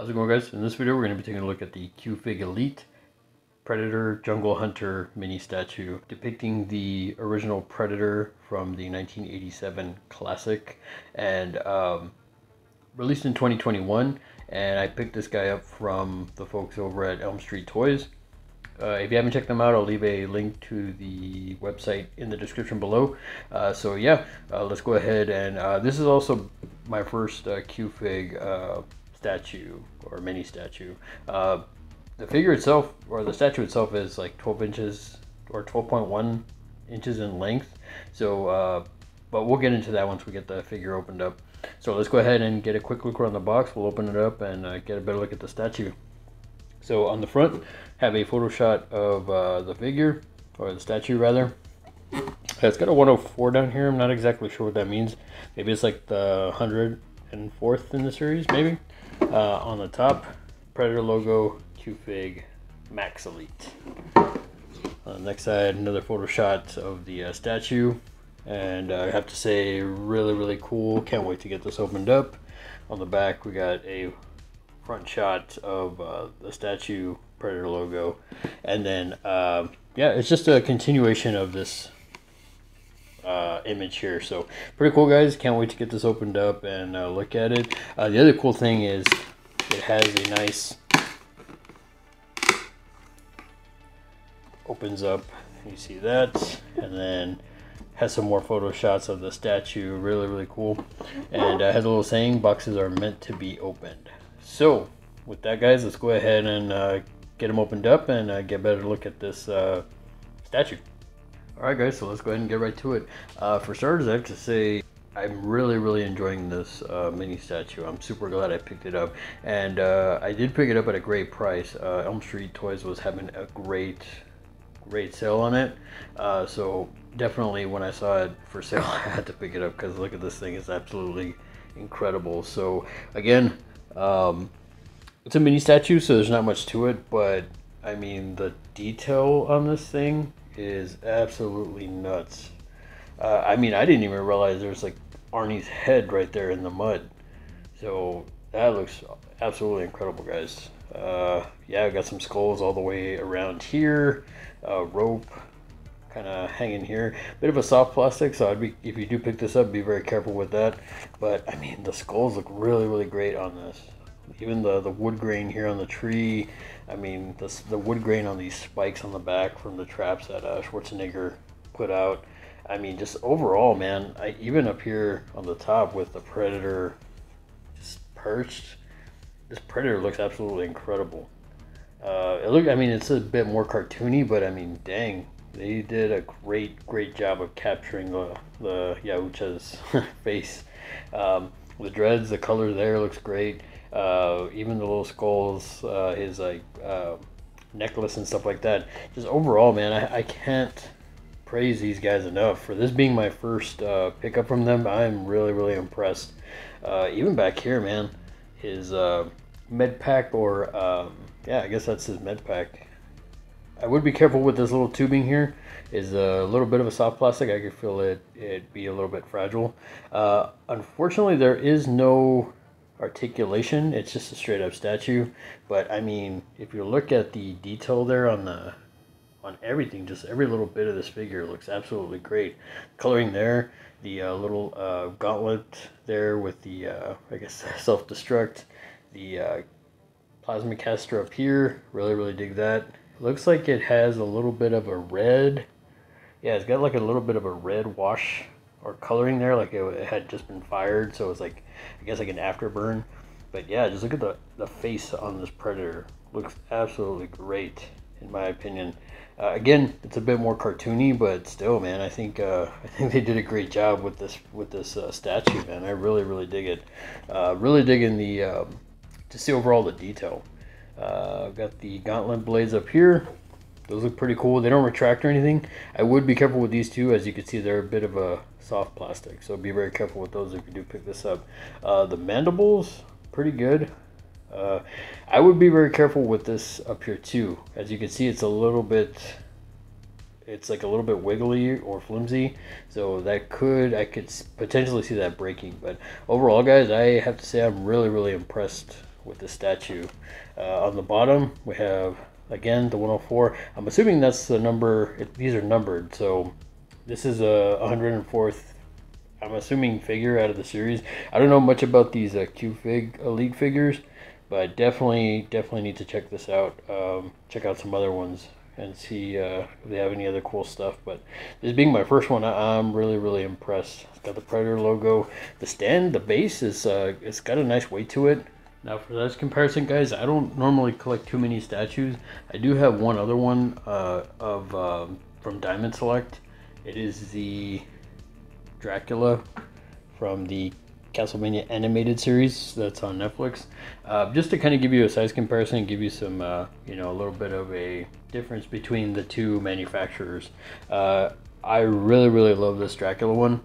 How's it going guys? In this video we're going to be taking a look at the Q-Fig Elite Predator Jungle Hunter mini statue depicting the original Predator from the 1987 classic and um, released in 2021 and I picked this guy up from the folks over at Elm Street Toys. Uh, if you haven't checked them out, I'll leave a link to the website in the description below. Uh, so yeah, uh, let's go ahead and uh, this is also my first Q-Fig uh, statue or mini statue. Uh, the figure itself or the statue itself is like 12 inches or 12.1 inches in length. So, uh, but we'll get into that once we get the figure opened up. So let's go ahead and get a quick look around the box. We'll open it up and uh, get a better look at the statue. So on the front, have a photo shot of uh, the figure or the statue rather. It's got a 104 down here. I'm not exactly sure what that means. Maybe it's like the 104th in the series, maybe. Uh, on the top, Predator logo, Q-Fig, Max Elite. Next side, another photo shot of the uh, statue. And I have to say, really, really cool. Can't wait to get this opened up. On the back, we got a front shot of uh, the statue Predator logo. And then, uh, yeah, it's just a continuation of this uh, image here. So pretty cool, guys. Can't wait to get this opened up and uh, look at it. Uh, the other cool thing is it has a nice opens up. You see that, and then has some more photo shots of the statue. Really, really cool. And uh, has a little saying: "Boxes are meant to be opened." So with that, guys, let's go ahead and uh, get them opened up and uh, get a better look at this uh, statue. Alright guys, so let's go ahead and get right to it. Uh, for starters, I have to say I'm really, really enjoying this uh, mini statue. I'm super glad I picked it up. And uh, I did pick it up at a great price. Uh, Elm Street Toys was having a great, great sale on it. Uh, so definitely when I saw it for sale, I had to pick it up because look at this thing. It's absolutely incredible. So again, um, it's a mini statue, so there's not much to it. But I mean, the detail on this thing is absolutely nuts. Uh, I mean, I didn't even realize there's like Arnie's head right there in the mud. So that looks absolutely incredible, guys. Uh, yeah, I got some skulls all the way around here. Uh, rope kind of hanging here. Bit of a soft plastic, so I'd be if you do pick this up, be very careful with that. But I mean, the skulls look really, really great on this. Even the the wood grain here on the tree. I mean, the, the wood grain on these spikes on the back from the traps that uh, Schwarzenegger put out. I mean, just overall, man, I, even up here on the top with the Predator just perched, this Predator looks absolutely incredible. Uh, it look, I mean, it's a bit more cartoony, but I mean, dang, they did a great, great job of capturing the, the Yautja's face. Um, the dreads, the color there looks great. Uh, even the little skulls, uh, his like uh, necklace and stuff like that. Just overall, man, I, I can't praise these guys enough for this being my first uh, pickup from them. I'm really really impressed. Uh, even back here, man, his uh, med pack or um, yeah, I guess that's his med pack. I would be careful with this little tubing here. Is a little bit of a soft plastic. I could feel it it be a little bit fragile. unfortunately, there is no articulation. It's just a straight up statue. But I mean, if you look at the detail there on the on everything, just every little bit of this figure looks absolutely great. Coloring there, the uh, little uh, gauntlet there with the uh, I guess self destruct, the uh, plasma caster up here. Really, really dig that. Looks like it has a little bit of a red. Yeah, it's got like a little bit of a red wash or coloring there, like it, it had just been fired, so it's like I guess like an afterburn. But yeah, just look at the the face on this predator. Looks absolutely great in my opinion. Uh, again, it's a bit more cartoony, but still, man, I think uh, I think they did a great job with this with this uh, statue, man. I really really dig it. Uh, really digging the um, to see overall the detail. Uh, I've got the gauntlet blades up here. Those look pretty cool. They don't retract or anything. I would be careful with these two. As you can see, they're a bit of a soft plastic. So be very careful with those if you do pick this up. Uh, the mandibles, pretty good. Uh, I would be very careful with this up here too. As you can see, it's a little bit, it's like a little bit wiggly or flimsy. So that could, I could potentially see that breaking. But overall, guys, I have to say I'm really, really impressed with the statue. Uh, on the bottom, we have again the 104. I'm assuming that's the number. These are numbered, so this is a 104th. I'm assuming figure out of the series. I don't know much about these uh, Q-Fig Elite figures, but definitely, definitely need to check this out. Um, check out some other ones and see uh, if they have any other cool stuff. But this being my first one, I'm really, really impressed. It's got the Predator logo. The stand, the base is, uh, it's got a nice weight to it. Now for this comparison, guys, I don't normally collect too many statues. I do have one other one uh, of um, from Diamond Select. It is the Dracula from the Castlevania animated series that's on Netflix. Uh, just to kind of give you a size comparison and give you some, uh, you know, a little bit of a difference between the two manufacturers. Uh, I really, really love this Dracula one.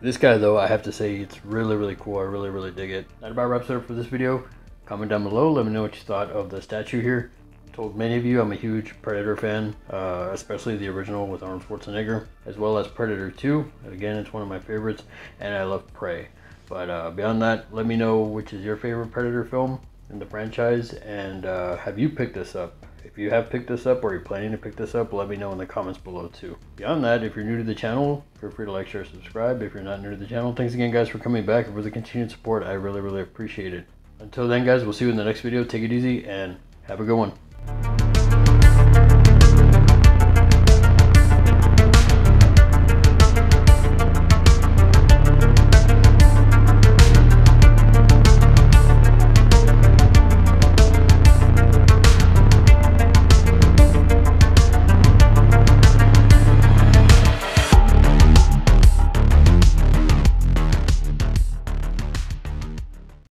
This guy though, I have to say it's really, really cool. I really, really dig it. That about wraps it up for this video. Comment down below. Let me know what you thought of the statue here. told many of you I'm a huge Predator fan, uh, especially the original with Arnold Schwarzenegger, as well as Predator 2. Again, it's one of my favorites, and I love Prey. But uh, beyond that, let me know which is your favorite Predator film in the franchise, and uh, have you picked this up? If you have picked this up or you're planning to pick this up, let me know in the comments below too. Beyond that, if you're new to the channel, feel free to like, share, subscribe. If you're not new to the channel, thanks again guys for coming back and for the continued support. I really, really appreciate it. Until then guys, we'll see you in the next video. Take it easy and have a good one.